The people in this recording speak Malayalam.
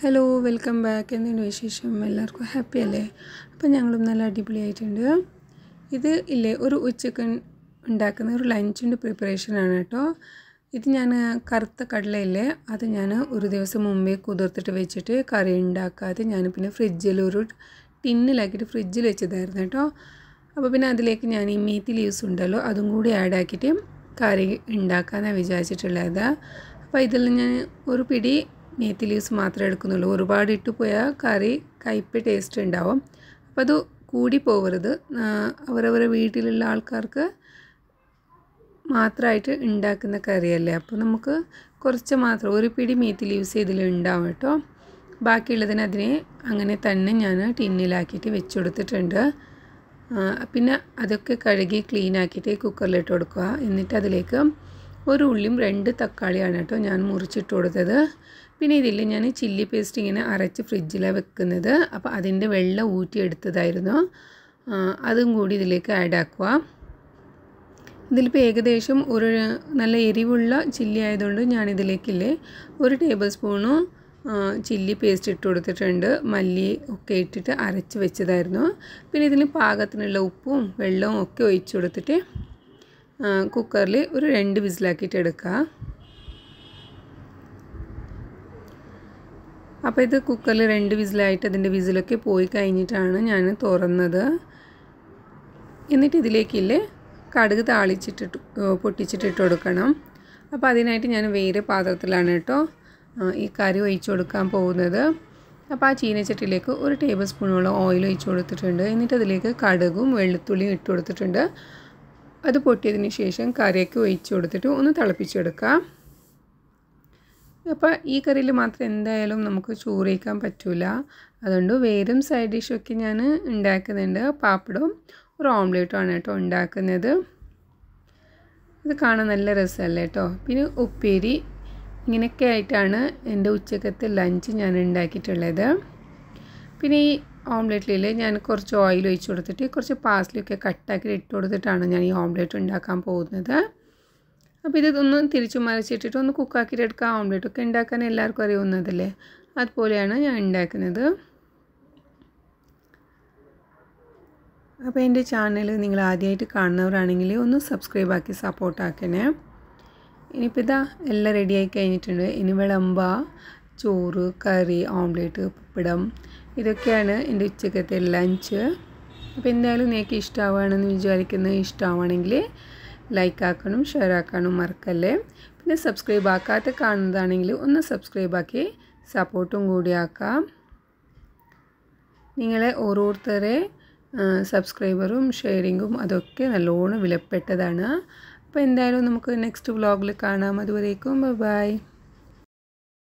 ഹലോ വെൽക്കം ബാക്ക് എന്തുണ്ട് വിശേഷം? എല്ലാവർക്കും ഹാപ്പി അല്ലേ? അപ്പം ഞങ്ങളും നല്ല അടിപൊളിയായിട്ടുണ്ട്. ഇത് ഇല്ലേ ഒരു ഉച്ചയ്ക്ക് ഉണ്ടാക്കുന്ന ഒരു ലഞ്ചിന്റെ പ്രിപ്പറേഷനാണ് കേട്ടോ. ഇത് ഞാൻ കറുത്ത കടലയില്ലേ അത് ഞാൻ ഒരു ദിവസം മുമ്പേ കുതിർത്തിട്ട് വെച്ചിട്ട് കറി ഉണ്ടാക്കാതെ ഞാൻ പിന്നെ ഫ്രിഡ്ജിൽ ഒരു ടിന്നിലാക്കിയിട്ട് ഫ്രിഡ്ജിൽ വെച്ചതായിരുന്നു കേട്ടോ. അപ്പോൾ പിന്നെ അതിലേക്ക് ഞാൻ ഈ മീത്തി ലീവ്സ് ഉണ്ടല്ലോ അതും കൂടി ആഡ് ആക്കിയിട്ട് കറി ഉണ്ടാക്കാമെന്നാണ് വിചാരിച്ചിട്ടുള്ളത്. അപ്പോൾ ഇതിൽ ഞാൻ ഒരു പിടി മേത്തി ലീവ്സ് മാത്രമേ എടുക്കുന്നുള്ളൂ. ഒരുപാട് ഇട്ട് പോയാൽ കറി കയ്പ് ടേസ്റ്റ് ഉണ്ടാവും. അപ്പോൾ അത് കൂടി പോകരുത് അവരവരെ വീട്ടിലുള്ള ആൾക്കാർക്ക് മാത്രമായിട്ട് ഉണ്ടാക്കുന്ന കറിയല്ലേ. അപ്പോൾ നമുക്ക് കുറച്ച് മാത്രം ഒരു പിടി മേത്തി ലീവ്സ് ഇതിൽ ഉണ്ടാവും കേട്ടോ. ബാക്കിയുള്ളതിന് അതിനെ അങ്ങനെ തന്നെ ഞാൻ ടിന്നിലാക്കിയിട്ട് വെച്ച് കൊടുത്തിട്ടുണ്ട് പിന്നെ അതൊക്കെ കഴുകി ക്ലീൻ ആക്കിയിട്ട് കുക്കറിലിട്ട് കൊടുക്കുക. എന്നിട്ട് അതിലേക്ക് ഒരു ഉള്ളിയും രണ്ട് തക്കാളിയാണ് കേട്ടോ ഞാൻ മുറിച്ചിട്ട് കൊടുത്തത്. പിന്നെ ഇതിൽ ഞാൻ ചില്ലി പേസ്റ്റ് ഇങ്ങനെ അരച്ച് ഫ്രിഡ്ജിലാണ് വെക്കുന്നത്. അപ്പോൾ അതിന്റെ വെള്ളം ഊറ്റിയെടുത്തതായിരുന്നു അതും കൂടി ഇതിലേക്ക് ആഡ് ആക്കുക ഇതിലിപ്പോൾ ഏകദേശം ഒരു നല്ല എരിവുള്ള ചില്ലി ആയതുകൊണ്ട് ഞാനിതിലേക്കില്ലേ ഒരു ടേബിൾ സ്പൂണും ചില്ലി പേസ്റ്റ് ഇട്ട് കൊടുത്തിട്ടുണ്ട്. മല്ലി ഒക്കെ ഇട്ടിട്ട് അരച്ച് വെച്ചതായിരുന്നു. പിന്നെ ഇതിന് പാകത്തിനുള്ള ഉപ്പും വെള്ളവും ഒക്കെ ഒഴിച്ചു കൊടുത്തിട്ട് കുക്കറിൽ ഒരു രണ്ട് വിസിലാക്കിയിട്ട് എടുക്കുക അപ്പോൾ ഇത് കുക്കറിൽ രണ്ട് വിസിലായിട്ട് അതിന്റെ വിസിലൊക്കെ പോയി കഴിഞ്ഞിട്ടാണ് ഞാൻ തുറന്നത്. എന്നിട്ട് ഇതിലേക്കില്ലേ കടുക് താളിച്ചിട്ടിട്ട് പൊട്ടിച്ചിട്ടിട്ട് കൊടുക്കണം. അപ്പോൾ അതിനായിട്ട് ഞാൻ വേറെ പാത്രത്തിലാണ് കേട്ടോ ഈ കറി ഒഴിച്ചു കൊടുക്കാൻ പോകുന്നത്. അപ്പോൾ ആ ചീനച്ചട്ടിയിലേക്ക് ഒരു ടേബിൾ സ്പൂണോളം ഓയിൽ ഒഴിച്ചു കൊടുത്തിട്ടുണ്ട്. എന്നിട്ട് അതിലേക്ക് കടുകും വെളുത്തുള്ളിയും ഇട്ട് കൊടുത്തിട്ടുണ്ട്. അത് പൊട്ടിയതിന് ശേഷം കറിയൊക്കെ ഒഴിച്ചു കൊടുത്തിട്ട് ഒന്ന് തിളപ്പിച്ചെടുക്കാം. അപ്പോൾ ഈ കറിയിൽ മാത്രം എന്തായാലും നമുക്ക് ചൂറിയിക്കാൻ പറ്റൂല. പറ്റില്ല അതുകൊണ്ട് വേറും സൈഡ് ഡിഷൊക്കെ ഞാൻ ഉണ്ടാക്കുന്നുണ്ട്. പാപ്പടവും ഒരു ഓംലേറ്റുമാണ് കേട്ടോ ഉണ്ടാക്കുന്നത്. ഇത് കാണാൻ നല്ല രസമല്ലേ കേട്ടോ? പിന്നെ ഉപ്പേരി ഇങ്ങനെയൊക്കെ ആയിട്ടാണ് എന്റെ ഉച്ചക്കത്തെ ലഞ്ച് ഞാൻ ഉണ്ടാക്കിയിട്ടുള്ളത്. പിന്നെ ഈ ഓംലെറ്റിൽ ഞാൻ കുറച്ച് ഓയിൽ ഒഴിച്ച് കൊടുത്തിട്ട് കുറച്ച് പാസ്ലിയൊക്കെ കട്ടാക്കി ഇട്ട് കൊടുത്തിട്ടാണ് ഞാൻ ഈ ഓംലെറ്റ് ഉണ്ടാക്കാൻ പോകുന്നത്. അപ്പോൾ ഇതൊന്ന് തിരിച്ചു മറിച്ചിട്ടിട്ട് ഒന്ന് കുക്കാക്കിയിട്ട് എടുക്കുക ഓംലെറ്റൊക്കെ ഉണ്ടാക്കാൻ എല്ലാവർക്കും അറിയാവുന്നതല്ലേ? അതുപോലെയാണ് ഞാൻ ഉണ്ടാക്കുന്നത്. അപ്പോൾ എന്റെ ചാനൽ നിങ്ങൾ ആദ്യമായിട്ട് കാണുന്നവരാണെങ്കിൽ ഒന്ന് സബ്സ്ക്രൈബ് ആക്കി സപ്പോർട്ടാക്കണേ ഇനിയിപ്പോൾ ഇതാ എല്ലാം റെഡിയായി കഴിഞ്ഞിട്ടുണ്ട്. ഇനി വിളമ്പ ചോറ് കറി ഓംലേറ്റ് പപ്പടം ഇതൊക്കെയാണ് എന്റെ ഉച്ചക്കത്തെ ലഞ്ച് അപ്പോൾ എന്തായാലും നിങ്ങൾക്ക് ഇഷ്ടമാവുകയാണെന്ന് വിചാരിക്കുന്നത് ഇഷ്ടമാണെങ്കിൽ ലൈക്ക് ആക്കണം ഷെയർ ആക്കാനും മറക്കല്ലേ? പിന്നെ സബ്സ്ക്രൈബ് ആക്കാത്ത കാണുന്നതാണെങ്കിൽ ഒന്ന് സബ്സ്ക്രൈബ് ആക്കി സപ്പോർട്ടും കൂടി ആക്കാം. നിങ്ങളെ ഓരോരുത്തരെ സബ്സ്ക്രൈബറും ഷെയറിങ്ങും അതൊക്കെ നല്ലോണം വിലപ്പെട്ടതാണ്. അപ്പോൾ എന്തായാലും നമുക്ക് നെക്സ്റ്റ് വ്ളോഗിൽ കാണാം. അതുവരേക്കും ബൈ.